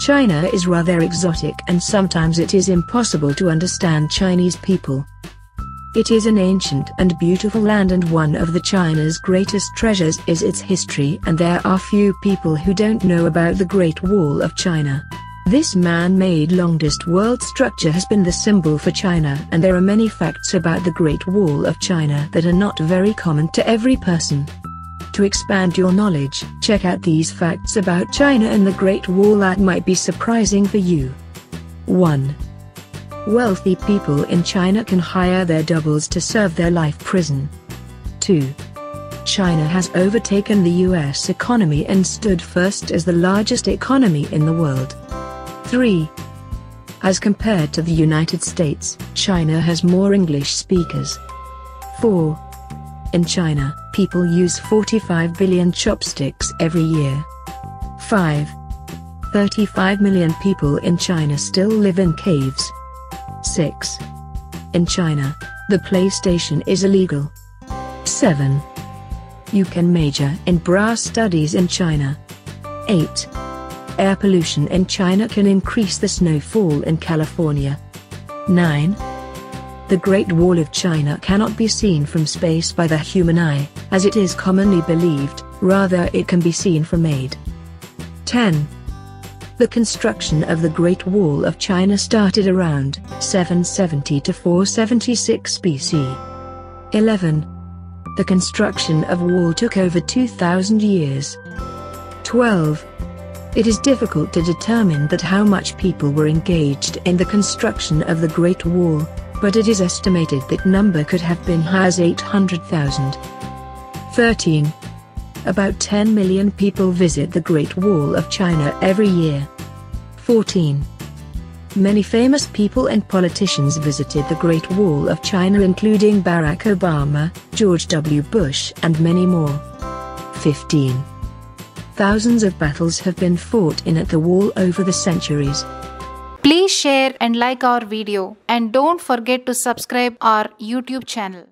China is rather exotic and sometimes it is impossible to understand Chinese people. It is an ancient and beautiful land and one of the China's greatest treasures is its history and there are few people who don't know about the Great Wall of China. This man-made longest world structure has been the symbol for China and there are many facts about the Great Wall of China that are not very common to every person. To expand your knowledge, check out these facts about China and the Great Wall that might be surprising for you. 1. Wealthy people in China can hire their doubles to serve their life prison. 2. China has overtaken the US economy and stood first as the largest economy in the world. 3. As compared to the United States, China has more English speakers. 4. In China, people use 45 billion chopsticks every year. 5. 35 million people in China still live in caves. 6. In China, the PlayStation is illegal. 7. You can major in bra studies in China. 8. Air pollution in China can increase the snowfall in California. 9. The Great Wall of China cannot be seen from space by the human eye, as it is commonly believed, rather it can be seen from aid. 10. The construction of the Great Wall of China started around 770 to 476 BC. 11. The construction of wall took over 2000 years. 12. It is difficult to determine that how much people were engaged in the construction of the Great Wall, but it is estimated that number could have been high as 800,000. 13. About 10 million people visit the Great Wall of China every year. 14. Many famous people and politicians visited the Great Wall of China including Barack Obama, George W. Bush and many more. 15. Thousands of battles have been fought in at the wall over the centuries. Please share and like our video and don't forget to subscribe our YouTube channel.